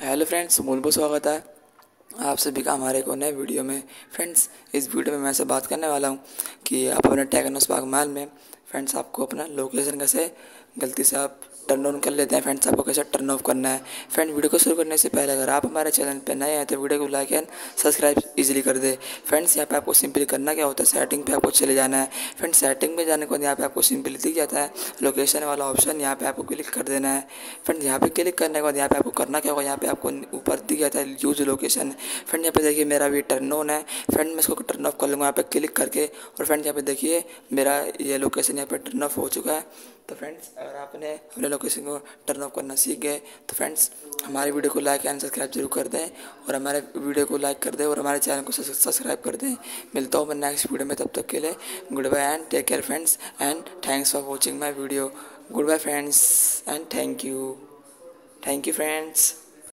Hello friends मूल बहुत स्वागत है। आप सभी का हमारे को नए वीडियो में। फ्रेंड्स इस वीडियो में मैं से बात करने वाला हूँ कि आप अपने टेक्नोस पार्क माल में फ्रेंड्स आपको अपना लोकेशन कैसे गलती से आप टर्न ऑन कर लेते हैं? फ्रेंड्स आपको कैसे टर्न ऑफ़ करना है? फ्रेंड वीडियो को शुरू करने से पहले अगर आप हमारे चैनल पर नए हैं तो वीडियो को लाइक एंड सब्सक्राइब इजीली कर दे। फ्रेंड्स यहाँ पे आपको सिंपली करना क्या होता है? सेटिंग पे आपको चले जाना है। फ्रेंड्स सेटिंग में जाने के बाद यहाँ पे आपको सिंपली दिख जाता है। लोकेशन वाला ऑप्शन यहाँ पे आपको क्लिक कर देना है। फ्रेंड्स यहाँ पे क्लिक करने के बाद यहाँ पे आपको करना क्या होगा? यहाँ पे आपको ऊपर दिख जाता है यूज़ लोकेशन फ्रेंड यहाँ पे देखिए मेरा भी टर्न ऑन है। फ्रेंड मैं इसको टर्न ऑफ़ कर लूँगा यहाँ पे क्लिक करके। और फ्रेंड यहाँ पे देखिए मेरा ये लोकेशन यहाँ पे टर्न ऑफ़ हो चुका है। तो फ्रेंड्स अगर आपने अपने लोकेशन को टर्न ऑफ़ करना सीख गए तो फ्रेंड्स हमारी वीडियो को लाइक एंड सब्सक्राइब ज़रूर कर दें और हमारे वीडियो को लाइक कर दें और हमारे चैनल को सब्सक्राइब कर दें। मिलता हूँ मैं नेक्स्ट वीडियो में, तब तक के लिए good bye and take care friends and thanks for watching my video good bye friends and thank you thank you friends